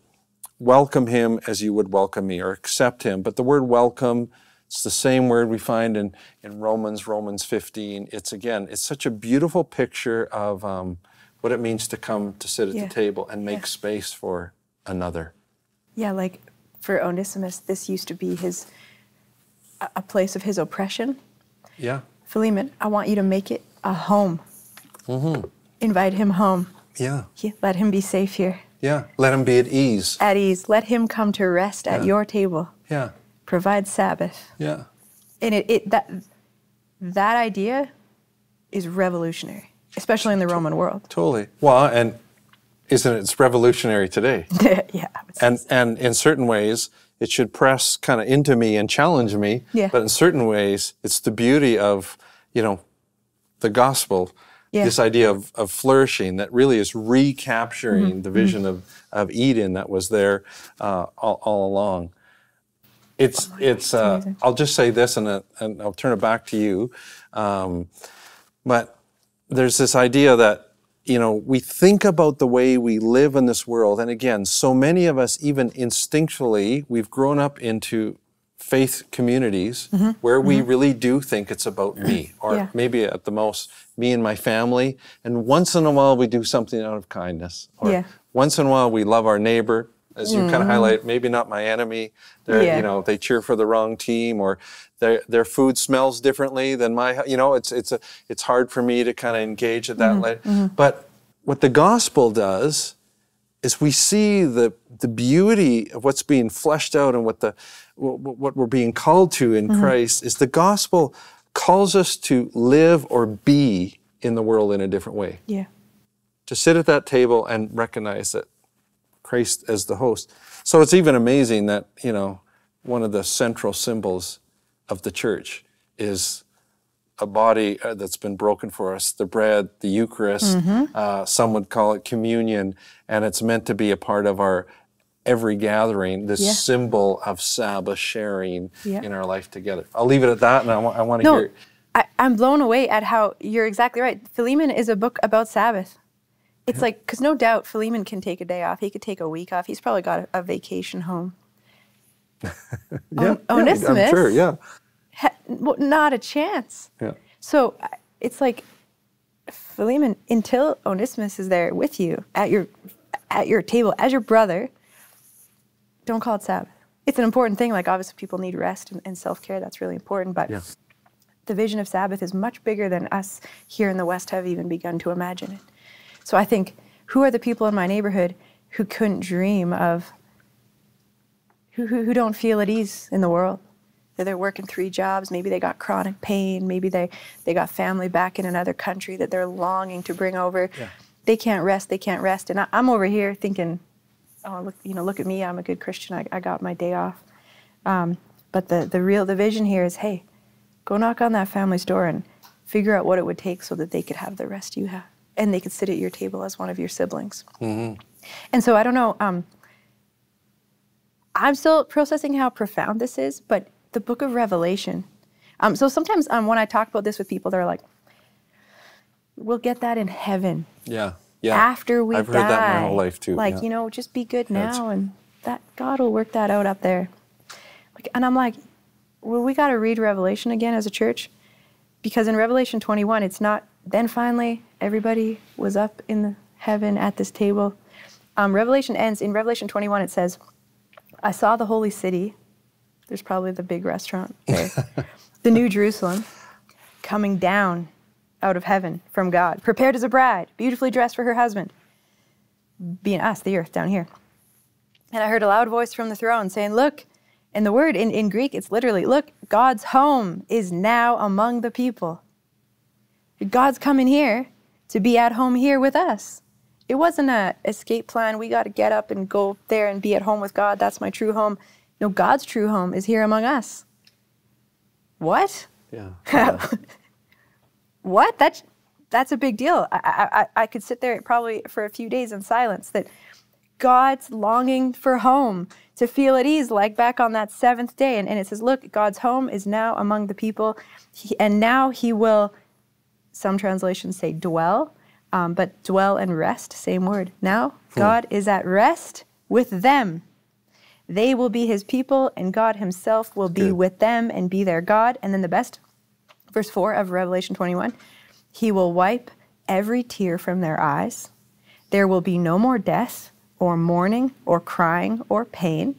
welcome him as you would welcome me, or accept him. But the word welcome, it's the same word we find in in Romans, Romans 15. It's again, it's such a beautiful picture of um, what it means to come to sit at Yeah. the table and make space for another. Yeah, like for Onesimus, this used to be his a place of his oppression. Yeah. Philemon, I want you to make it a home. Mm-hmm. Invite him home. Yeah. He- Let him be safe here, Yeah. Let him be at ease. at ease. Let him come to rest at your table. Yeah. Provide Sabbath. Yeah. And it, it that that idea is revolutionary, especially in the Roman world. Totally. Well, and isn't it? It's revolutionary today. (laughs) yeah. And and in certain ways, it should press kind of into me and challenge me. Yeah. But in certain ways, it's the beauty of you know the gospel. Yeah. This idea of, of flourishing that really is recapturing Mm-hmm. the vision of, of Eden that was there uh, all, all along. It's it's. Uh. I'll just say this, and, uh, and I'll turn it back to you. Um, but there's this idea that you know we think about the way we live in this world and again so many of us even instinctually we've grown up into faith communities where we really do think it's about me (clears throat) or Mm-hmm. Yeah. maybe at the most me and my family and once in a while we do something out of kindness or Yeah. once in a while we love our neighbor as you kind of mm-hmm. highlight. Maybe not my enemy. They're, Yeah. you know, they cheer for the wrong team, or their their food smells differently than my. You know, it's it's a it's hard for me to kind of engage at that. Mm-hmm. le- mm-hmm. But what the gospel does is we see the the beauty of what's being fleshed out and what the what, what we're being called to in Christ is the gospel calls us to live or be in the world in a different way Yeah. to sit at that table and recognize that Christ as the host. So it's even amazing that, you know, one of the central symbols of the church is a body uh, that's been broken for us, the bread, the Eucharist. Uh, some would call it communion, and it's meant to be a part of our every gathering, this Yeah. symbol of Sabbath sharing Yeah. in our life together. I'll leave it at that, and I want, want to No, hear. I, I'm blown away at how you're exactly right. Philemon is a book about Sabbath. It's like, because no doubt Philemon can take a day off. He could take a week off. He's probably got a, a vacation home. (laughs) Yeah, On- yeah, I'm sure. Yeah, well, not a chance. yeah. So uh, it's like Philemon, until Onesimus is there with you at your at your table as your brother, don't call it Sabbath. It's an important thing. Like obviously, people need rest and, and self care. That's really important. But Yeah. the vision of Sabbath is much bigger than us here in the West have even begun to imagine it. So I think, who are the people in my neighborhood who couldn't dream of, who, who, who don't feel at ease in the world? That they're working three jobs, maybe they got chronic pain, maybe they, they got family back in another country that they're longing to bring over. Yeah. They can't rest, they can't rest. And I, I'm over here thinking, oh, look, you know, look at me, I'm a good Christian, I, I got my day off. Um, but the, the real, the vision here is, hey, go knock on that family's door and figure out what it would take so that they could have the rest you have and they could sit at your table as one of your siblings and so i don't know um, i'm still processing how profound this is but the book of revelation um, so sometimes um, when i talk about this with people they're like we'll get that in heaven Yeah. Yeah. after we I've heard that my whole life too. like yeah. you know just be good That's- now and that god will work that out up there like, and i'm like well we got to read revelation again as a church because in revelation 21 it's not then finally everybody was up in the heaven at this table. Um, revelation ends. In revelation 21 it says i saw the holy city. There's probably the big restaurant there. (laughs) The new jerusalem coming down out of heaven from god prepared as a bride beautifully dressed for her husband being us the earth down here. And i heard a loud voice from the throne saying look and the word in, in greek it's literally look god's home is now among the people. God's coming here to be at home here with us. It wasn't a escape plan. We got to get up and go there and be at home with God. That's my true home. No, God's true home is here among us. What? (laughs) yeah. What? That's that's a big deal. I, I, I- I could sit there probably for a few days in silence. That God's longing for home, to feel at ease, like back on that seventh day. And, and it says, look, God's home is now among the people, he, and now He will. Some translations say dwell, um, but dwell and rest, same word. Now God is at rest with them. They will be His people, and God Himself will be Good. with them and be their God. And then the best verse 4 of Revelation 21 He will wipe every tear from their eyes. There will be no more death, or mourning, or crying, or pain.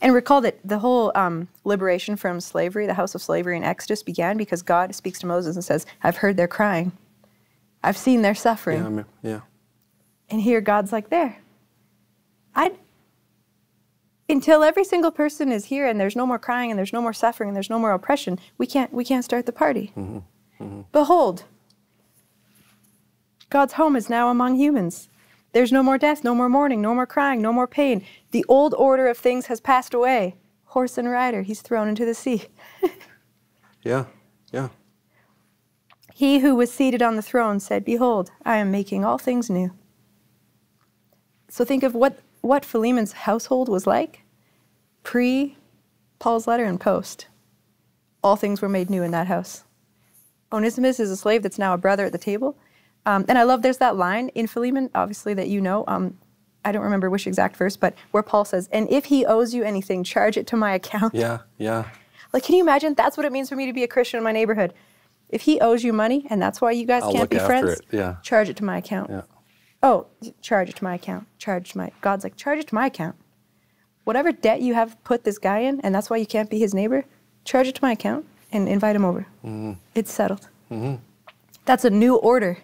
And recall that the whole um, liberation from slavery, the house of slavery in Exodus, began because God speaks to Moses and says, I've heard their crying, I've seen their suffering. Yeah, I mean, yeah. And here God's like, there. I until every single person is here and there's no more crying and there's no more suffering and there's no more oppression, we can't we can't start the party. Behold, God's home is now among humans. There's no more death, no more mourning, no more crying, no more pain. The old order of things has passed away. Horse and rider, he's thrown into the sea. (laughs) Yeah. Yeah. He who was seated on the throne said, Behold, I am making all things new. So think of what, what Philemon's household was like pre Paul's letter and post. All things were made new in that house. Onesimus is a slave that's now a brother at the table. Um, and I love there's that line in Philemon, obviously, that you know. Um, I don't remember which exact verse, but where Paul says, And if he owes you anything, charge it to my account. Yeah. Yeah. (laughs) Like, can you imagine? That's what it means for me to be a Christian in my neighborhood. If he owes you money and that's why you guys I'll can't be friends, it, yeah. charge it to my account. Yeah. Oh, charge it to my account. Charge to my. God's like, charge it to my account. whatever debt you have put this guy in, and that's why you can't be his neighbor, charge it to my account and invite him over. Mm-hmm. It's settled. Mm-hmm. That's a new order.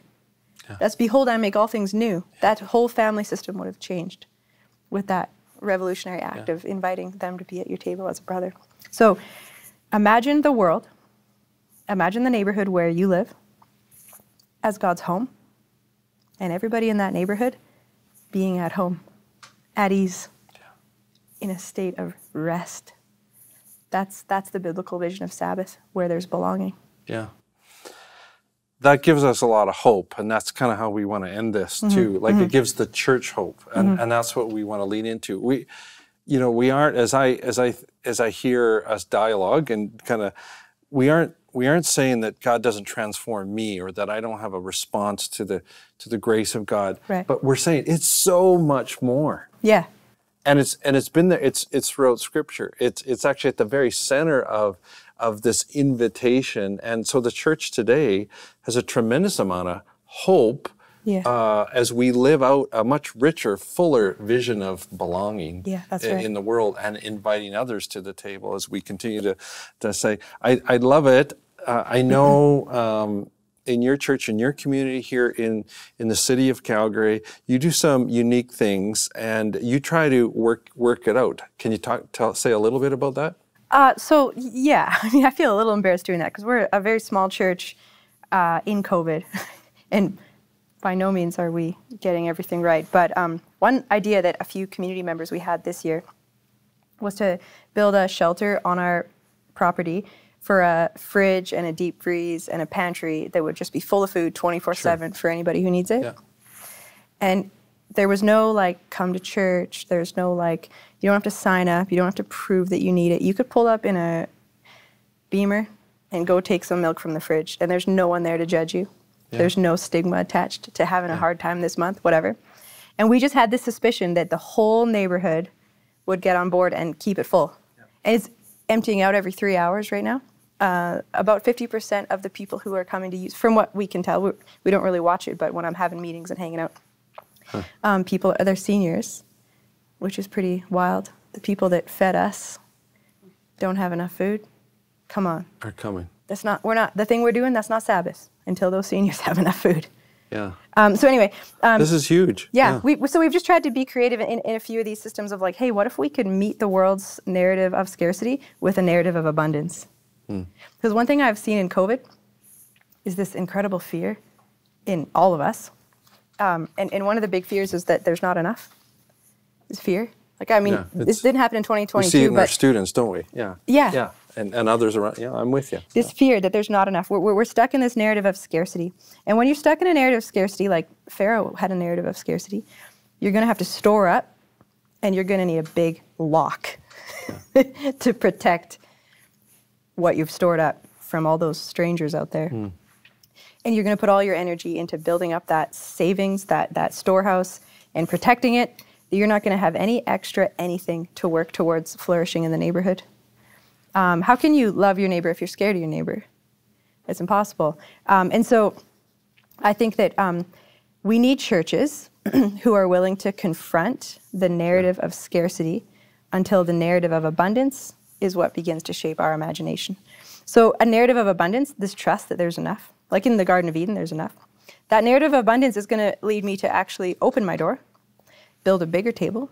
Yeah. That's behold, I make all things new. Yeah. That whole family system would have changed with that revolutionary act yeah. of inviting them to be at your table as a brother. So imagine the world, imagine the neighborhood where you live as God's home, and everybody in that neighborhood being at home, at ease, in a state of rest. That's, that's the biblical vision of Sabbath, where there's belonging. Yeah that gives us a lot of hope and that's kind of how we want to end this mm-hmm. too like mm-hmm. it gives the church hope and, mm-hmm. and that's what we want to lean into we you know we aren't as i as i as i hear us dialogue and kind of we aren't we aren't saying that god doesn't transform me or that i don't have a response to the to the grace of god right. but we're saying it's so much more yeah and it's and it's been there it's it's throughout scripture it's it's actually at the very center of of this invitation. And so the church today has a tremendous amount of hope yeah. uh, as we live out a much richer, fuller vision of belonging yeah, in, right. in, the world and inviting others to the table as we continue to, to say, I, I love it. Uh, I know um, in your church, in your community here in, in the city of Calgary, you do some unique things and you try to work, work it out. Can you talk, tell, say a little bit about that? Uh, so yeah, (laughs) I mean, I feel a little embarrassed doing that because we're a very small church uh, in COVID, (laughs) and by no means are we getting everything right. But um, one idea that a few community members we had this year was to build a shelter on our property for a fridge and a deep freeze and a pantry that would just be full of food 24 sure. 7 for anybody who needs it. Yeah. And there was no like come to church. There's no like you don't have to sign up. You don't have to prove that you need it. You could pull up in a Beamer and go take some milk from the fridge, and there's no one there to judge you. Yeah. There's no stigma attached to having yeah. a hard time this month, whatever. And we just had this suspicion that the whole neighborhood would get on board and keep it full. Yeah. And it's emptying out every three hours right now. Uh, about 50% of the people who are coming to use, from what we can tell, we, we don't really watch it, but when I'm having meetings and hanging out, huh. um, people, they're seniors which is pretty wild. The people that fed us don't have enough food. Come on. Are coming. That's not, we're not, the thing we're doing, that's not Sabbath until those seniors (laughs) have enough food. Yeah. Um, so anyway, um, this is huge. Yeah. yeah. We, so we've just tried to be creative in, in, a few of these systems of like, hey, what if we could meet the world's narrative of scarcity with a narrative of abundance? Because hmm. one thing I've seen in COVID is this incredible fear in all of us, um, and, and one of the big fears is that there's not enough is fear. Like, I mean, yeah, this didn't happen in 2022. We see it in our students, don't we? Yeah. Yeah. Yeah. And, and others around. Yeah, I'm with you. This yeah. fear that there's not enough. We're, we're stuck in this narrative of scarcity. And when you're stuck in a narrative of scarcity, like Pharaoh had a narrative of scarcity, you're going to have to store up and you're going to need a big lock yeah. (laughs) to protect what you've stored up from all those strangers out there. Mm. And you're going to put all your energy into building up that savings, that, that storehouse, and protecting it you're not going to have any extra anything to work towards flourishing in the neighborhood. Um, how can you love your neighbor if you're scared of your neighbor? It's impossible. Um, and so I think that um, we need churches (clears throat) who are willing to confront the narrative of scarcity until the narrative of abundance is what begins to shape our imagination. So, a narrative of abundance, this trust that there's enough, like in the Garden of Eden, there's enough. That narrative of abundance is going to lead me to actually open my door build a bigger table,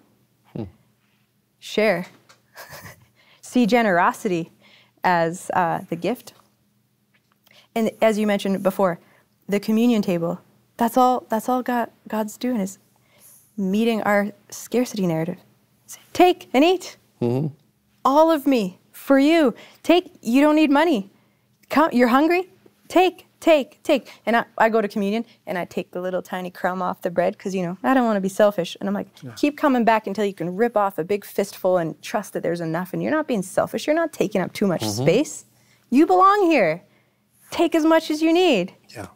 hmm. share, (laughs) see generosity as uh, the gift. And as you mentioned before, the communion table, that's all, that's all God, God's doing is meeting our scarcity narrative. Take and eat. Mm-hmm. All of me for you. Take, you don't need money. Come, you're hungry? Take take, take. And I, I go to communion and I take the little tiny crumb off the bread because, you know, I don't want to be selfish. And I'm like, yeah. keep coming back until you can rip off a big fistful and trust that there's enough. And you're not being selfish. You're not taking up too much mm-hmm. space. You belong here. Take as much as you need. Yeah.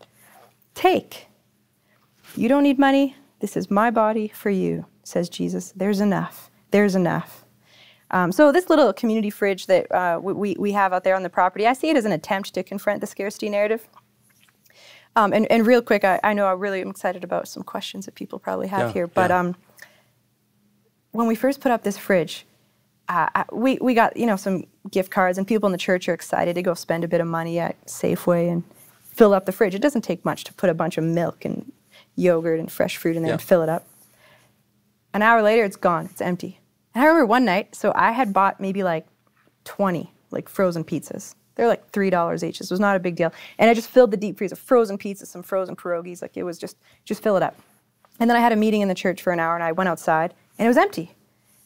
Take. You don't need money. This is my body for you, says Jesus. There's enough. There's enough. Um, so this little community fridge that uh, we, we have out there on the property, I see it as an attempt to confront the scarcity narrative. Um, and, and real quick, I, I know I really am excited about some questions that people probably have yeah, here. But yeah. um, when we first put up this fridge, uh, I- we we got you know some gift cards, and people in the church are excited to go spend a bit of money at Safeway and fill up the fridge. It doesn't take much to put a bunch of milk and yogurt and fresh fruit in there and fill it up. An hour later, it's gone. It's empty. And I remember one night, so I had bought maybe like 20 like frozen pizzas. They're like three dollars each. This was not a big deal. And I just filled the deep freezer, frozen pizzas, some frozen pierogies. Like it was just just fill it up. And then I had a meeting in the church for an hour, and I went outside, and it was empty.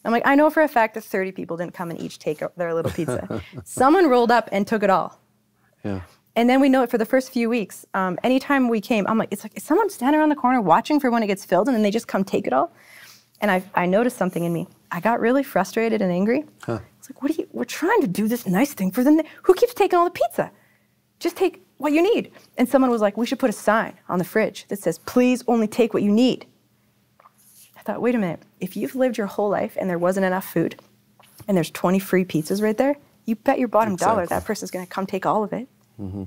I'm like, I know for a fact that 30 people didn't come and each take their little pizza. (laughs) Someone rolled up and took it all. Yeah. And then we know it for the first few weeks. Um, anytime we came, I'm like, it's like, is someone standing around the corner watching for when it gets filled and then they just come take it all? And I, I noticed something in me. I got really frustrated and angry. It's like, what are you, we're trying to do this nice thing for them. Who keeps taking all the pizza? Just take what you need. And someone was like, we should put a sign on the fridge that says, please only take what you need. I thought, wait a minute. If you've lived your whole life and there wasn't enough food and there's 20 free pizzas right there, you bet your bottom dollar Exactly. that person's going to come take all of it. Mm-hmm.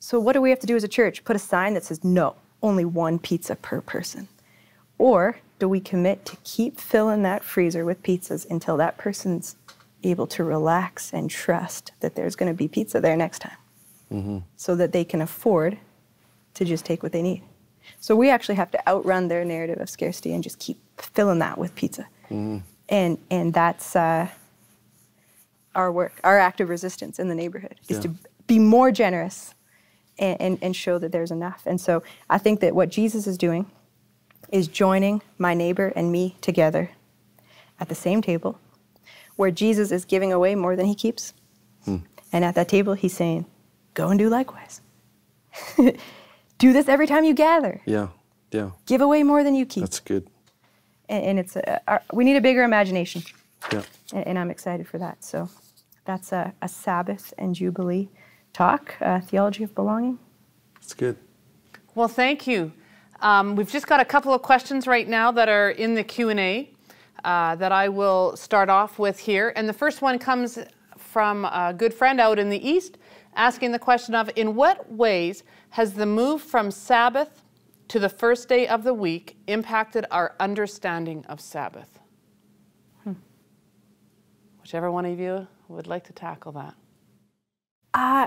So, what do we have to do as a church? Put a sign that says, no, only one pizza per person. Or do we commit to keep filling that freezer with pizzas until that person's able to relax and trust that there's going to be pizza there next time so that they can afford to just take what they need? So, we actually have to outrun their narrative of scarcity and just keep filling that with pizza. And, and that's uh, our work, our act of resistance in the neighborhood is Yeah. to be more generous and, and, and show that there's enough. And so I think that what Jesus is doing is joining my neighbor and me together at the same table where Jesus is giving away more than he keeps. And at that table, he's saying, Go and do likewise. (laughs) do this every time you gather. Yeah. Yeah. Give away more than you keep. That's good. and, and it's a, our, we need a bigger imagination. Yeah. And, and I'm excited for that. So that's a, a Sabbath and Jubilee talk, uh, theology of belonging. That's good. Well, thank you. Um, we've just got a couple of questions right now that are in the Q&A uh, that I will start off with here. And the first one comes from a good friend out in the East asking the question of, in what ways has the move from Sabbath to the first day of the week impacted our understanding of Sabbath? Whichever one of you would like to tackle that. Uh,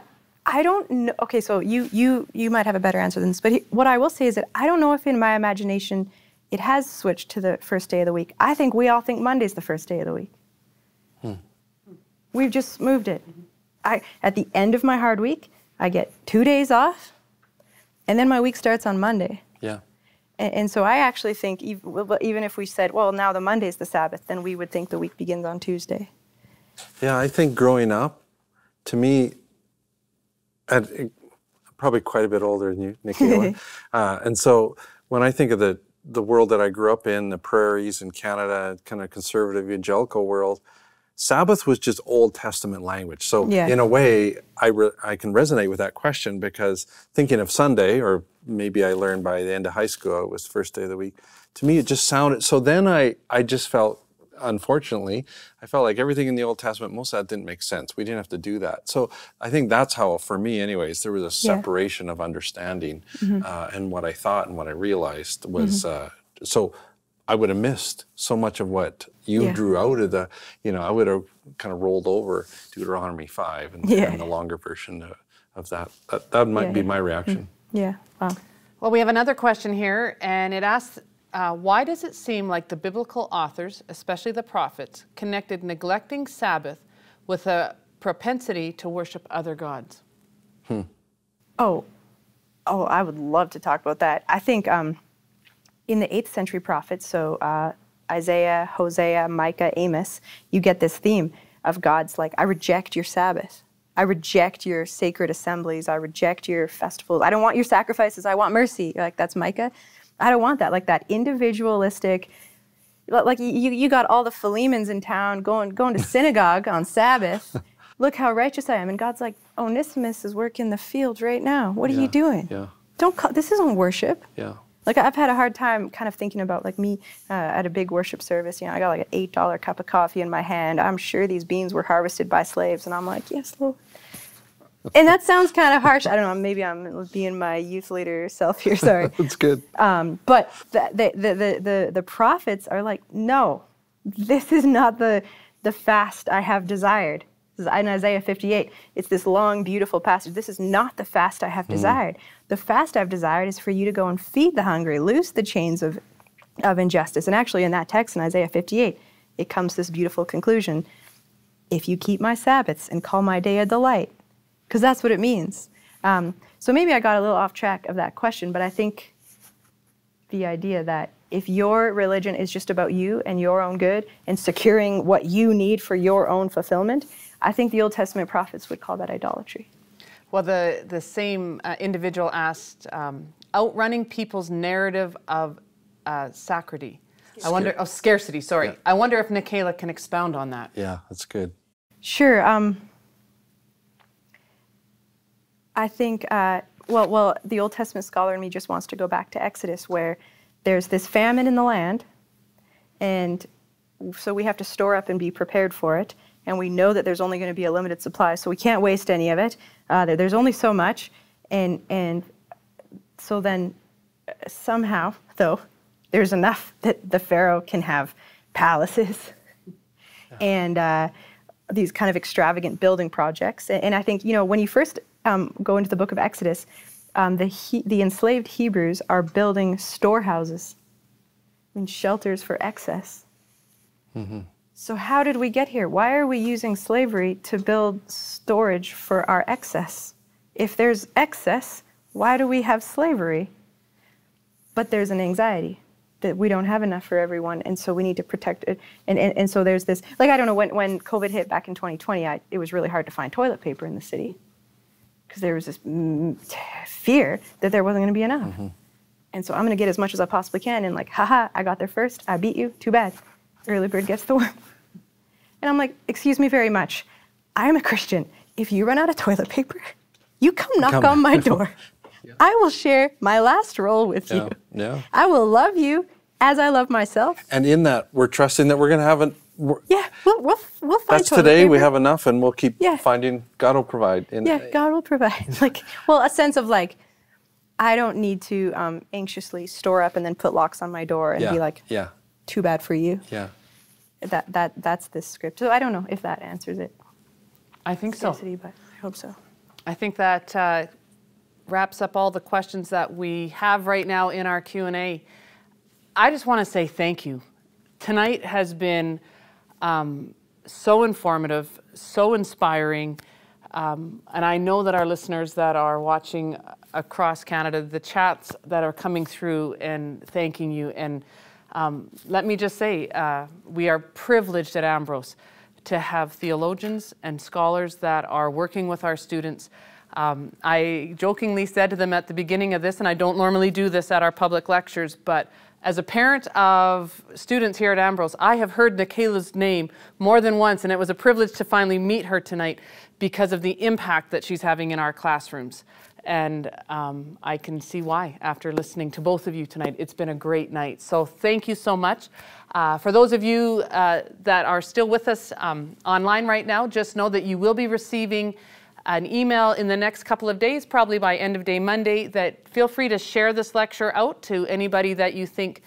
I don't know. Okay, so you you you might have a better answer than this, but he, what I will say is that I don't know if in my imagination it has switched to the first day of the week. I think we all think Monday's the first day of the week. Hmm. We've just moved it. I at the end of my hard week, I get two days off, and then my week starts on Monday. Yeah. And, and so I actually think ev- even if we said, well, now the Monday's the Sabbath, then we would think the week begins on Tuesday. Yeah, I think growing up, to me, at, probably quite a bit older than you, Nikki. (laughs) uh, and so when I think of the the world that I grew up in, the prairies in Canada, kind of conservative evangelical world, Sabbath was just Old Testament language. So Yeah. in a way, I I can resonate with that question because thinking of Sunday, or maybe I learned by the end of high school it was the first day of the week. To me, it just sounded. So then I I just felt unfortunately, I felt like everything in the Old Testament, most of that didn't make sense. We didn't have to do that. So I think that's how, for me, anyways, there was a Yeah. Mm-hmm. separation of understanding uh, and what I thought and what I realized was. Uh, so I would have missed so much of what you Yeah. drew out of the, you know, I would have kind of rolled over Deuteronomy 5 and, Yeah. and the longer version of, of that. that. That might Yeah, be yeah. my reaction. Yeah. Wow. Well, we have another question here, and it asks uh, Why does it seem like the biblical authors, especially the prophets, connected neglecting Sabbath with a propensity to worship other gods? Oh, oh, I would love to talk about that. I think um, in the 8th century prophets, so uh, Isaiah, Hosea, Micah, Amos, you get this theme of God's like, I reject your Sabbath. I reject your sacred assemblies. I reject your festivals. I don't want your sacrifices. I want mercy. Like, that's Micah. I don't want that. Like, that individualistic, like you, you got all the Philemons in town going, going to (laughs) synagogue on Sabbath. Look how righteous I am. And God's like, Onesimus is working the field right now. What are Yeah, you doing? yeah. Don't call, this isn't worship. Yeah. Like I've had a hard time kind of thinking about like me uh, at a big worship service. You know, I got like an eight dollar cup of coffee in my hand. I'm sure these beans were harvested by slaves, and I'm like, yes, Lord. (laughs) And that sounds kind of harsh. I don't know. Maybe I'm being my youth leader self here. (laughs) Sorry. That's good. Um, but the, the, the, the, the, prophets are like, no, this is not the, the fast I have desired. This is in Isaiah 58. It's this long, beautiful passage. This is not the fast I have desired. The fast I've desired is for you to go and feed the hungry, loose the chains of, of injustice. And actually, in that text in Isaiah 58, it comes to this beautiful conclusion if you keep my Sabbaths and call my day a delight, because that's what it means. Um, so maybe I got a little off track of that question, but I think the idea that if your religion is just about you and your own good and securing what you need for your own fulfillment, I think the Old Testament prophets would call that idolatry. Well, the, the same uh, individual asked, um, outrunning people's narrative of uh, sacrity. I wonder, oh, scarcity, sorry. Yeah. I wonder if Nikayla can expound on that. Yeah, that's good. Sure. Um, I think, uh, well, well, the Old Testament scholar in me just wants to go back to Exodus, where there's this famine in the land, and so we have to store up and be prepared for it. And we know that there's only going to be a limited supply, so we can't waste any of it. Uh, there's only so much, and and so then uh, somehow, though, there's enough that the Pharaoh can have palaces (laughs) and uh, these kind of extravagant building projects. And, and I think you know when you first um, go into the book of Exodus, um, the he, the enslaved Hebrews are building storehouses and shelters for excess. So how did we get here? Why are we using slavery to build storage for our excess? If there's excess, why do we have slavery? But there's an anxiety that we don't have enough for everyone, and so we need to protect it. And, and, and so there's this, like, I don't know, when, when COVID hit back in 2020, I, it was really hard to find toilet paper in the city because there was this mm, fear that there wasn't going to be enough. And so I'm going to get as much as I possibly can, and like, haha, I got there first, I beat you, too bad. Early bird gets the worm. And I'm like, excuse me very much. I'm a Christian. If you run out of toilet paper, you come knock Come. on my (laughs) door. I will share my last roll with Yeah, you. yeah. I will love you as I love myself. And in that, we're trusting that we're going to have an. We're- Yeah, we'll, we'll, we'll find That's toilet today. We have enough, and we'll keep Yeah. finding. God will provide. And Yeah, God will provide. (laughs) like, well, a sense of like, I don't need to um, anxiously store up and then put locks on my door and yeah, be like, yeah, too bad for you. yeah. That that that's this script. So I don't know if that answers it. I think so. But I hope so. I think that uh, wraps up all the questions that we have right now in our Q&A. I just want to say thank you. Tonight has been um, so informative, so inspiring, um, and I know that our listeners that are watching across Canada, the chats that are coming through and thanking you. And um, let me just say, uh, we are privileged at Ambrose to have theologians and scholars that are working with our students. Um, I jokingly said to them at the beginning of this, and I don't normally do this at our public lectures, but as a parent of students here at Ambrose, I have heard Nikayla's name more than once, and it was a privilege to finally meet her tonight because of the impact that she's having in our classrooms. And um, I can see why after listening to both of you tonight. It's been a great night. So thank you so much. Uh, for those of you uh, that are still with us um, online right now, just know that you will be receiving an email in the next couple of days, probably by end of day Monday, that feel free to share this lecture out to anybody that you think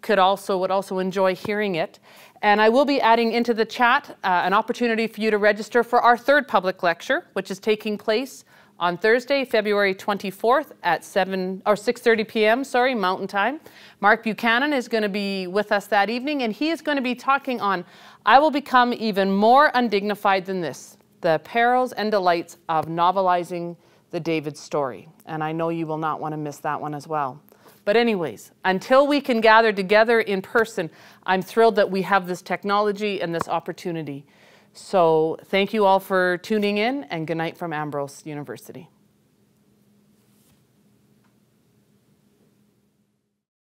could also would also enjoy hearing it. And I will be adding into the chat uh, an opportunity for you to register for our third public lecture, which is taking place on Thursday, February 24th at 7 or 6:30 p.m. Sorry, Mountain Time. Mark Buchanan is going to be with us that evening, and he is going to be talking on "I will become even more undignified than this: the perils and delights of novelizing the David story." And I know you will not want to miss that one as well. But, anyways, until we can gather together in person, I'm thrilled that we have this technology and this opportunity. So, thank you all for tuning in, and good night from Ambrose University.